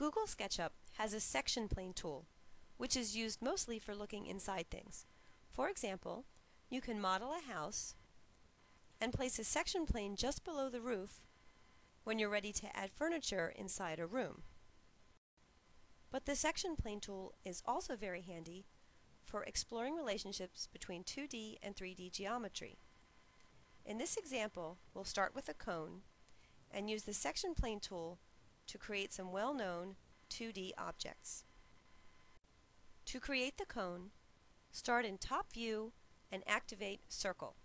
Google SketchUp has a section plane tool, which is used mostly for looking inside things. For example, you can model a house and place a section plane just below the roof when you're ready to add furniture inside a room. But the section plane tool is also very handy for exploring relationships between 2D and 3D geometry. In this example, we'll start with a cone and use the section plane tool to create some well-known 2D objects. To create the cone, start in Top View and activate Circle.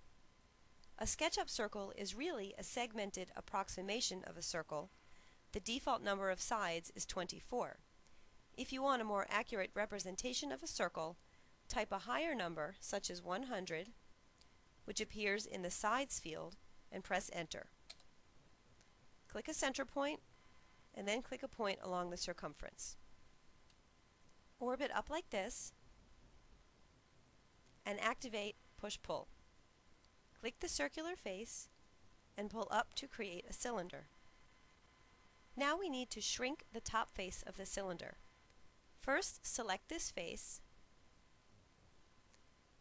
A SketchUp circle is really a segmented approximation of a circle. The default number of sides is 24. If you want a more accurate representation of a circle, type a higher number, such as 100, which appears in the Sides field, and press Enter. Click a center point and then click a point along the circumference. Orbit up like this and activate Push-Pull. Click the circular face and pull up to create a cylinder. Now we need to shrink the top face of the cylinder. First, select this face,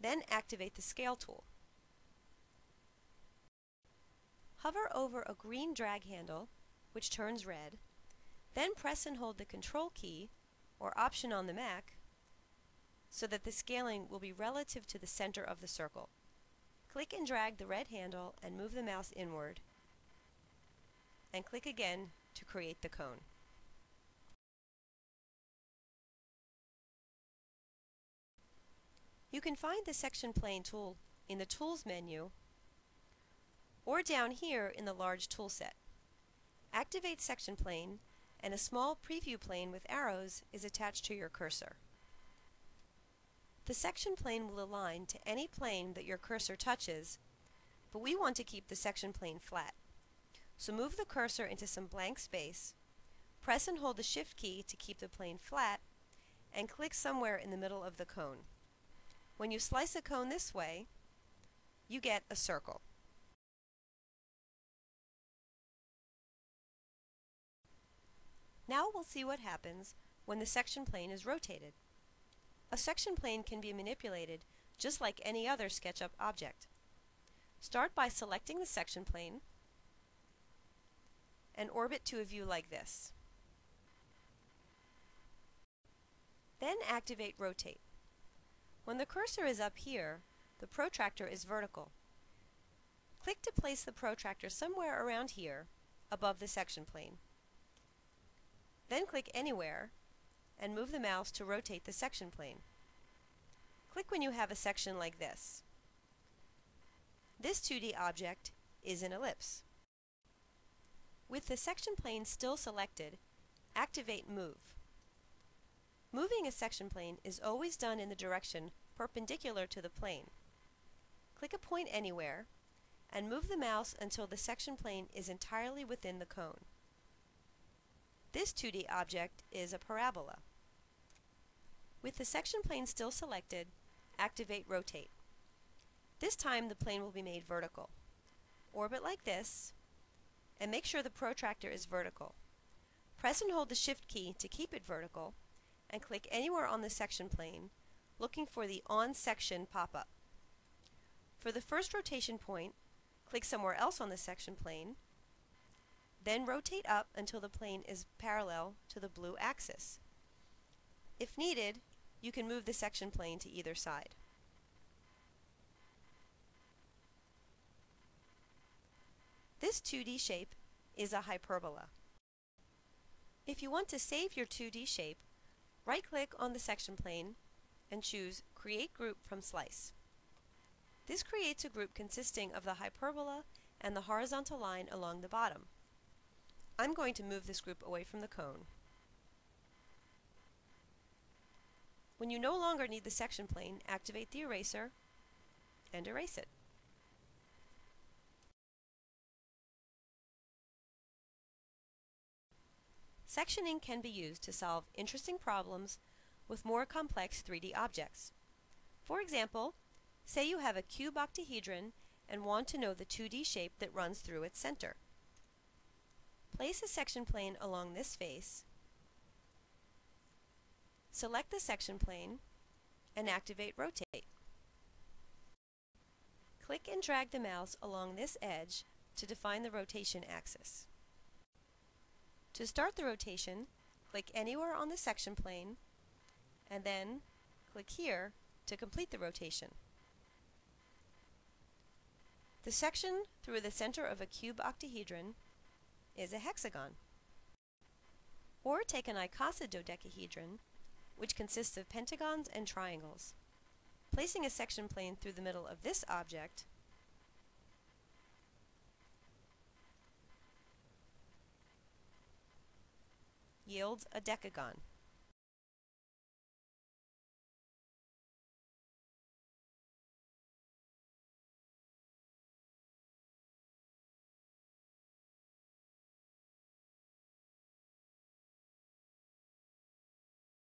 then activate the Scale tool. Hover over a green drag handle, which turns red, then press and hold the Control key, or Option on the Mac, so that the scaling will be relative to the center of the circle. Click and drag the red handle and move the mouse inward, and click again to create the cone. You can find the section plane tool in the Tools menu or down here in the large tool set. Activate section plane and a small preview plane with arrows is attached to your cursor. The section plane will align to any plane that your cursor touches, but we want to keep the section plane flat. So move the cursor into some blank space, press and hold the Shift key to keep the plane flat, and click somewhere in the middle of the cone. When you slice a cone this way, you get a circle. Now we'll see what happens when the section plane is rotated. A section plane can be manipulated just like any other SketchUp object. Start by selecting the section plane and orbit to a view like this. Then activate Rotate. When the cursor is up here, the protractor is vertical. Click to place the protractor somewhere around here, above the section plane. Then click anywhere and move the mouse to rotate the section plane. Click when you have a section like this. This 2D object is an ellipse. With the section plane still selected, activate Move. Moving a section plane is always done in the direction perpendicular to the plane. Click a point anywhere and move the mouse until the section plane is entirely within the cone. This 2D object is a parabola. With the section plane still selected, activate Rotate. This time the plane will be made vertical. Orbit like this, and make sure the protractor is vertical. Press and hold the Shift key to keep it vertical, and click anywhere on the section plane, looking for the On Section pop-up. For the first rotation point, click somewhere else on the section plane, then rotate up until the plane is parallel to the blue axis. If needed, you can move the section plane to either side. This 2D shape is a hyperbola. If you want to save your 2D shape, right-click on the section plane and choose Create Group from Slice. This creates a group consisting of the hyperbola and the horizontal line along the bottom. I'm going to move this group away from the cone. When you no longer need the section plane, activate the eraser and erase it. Sectioning can be used to solve interesting problems with more complex 3D objects. For example, say you have a cuboctahedron and want to know the 2D shape that runs through its center. Place a section plane along this face Select the section plane and activate Rotate. Click and drag the mouse along this edge to define the rotation axis. To start the rotation, click anywhere on the section plane and then click here to complete the rotation. The section through the center of a cuboctahedron is a hexagon. Or take an icosidodecahedron, which consists of pentagons and triangles. Placing a section plane through the middle of this object yields a decagon.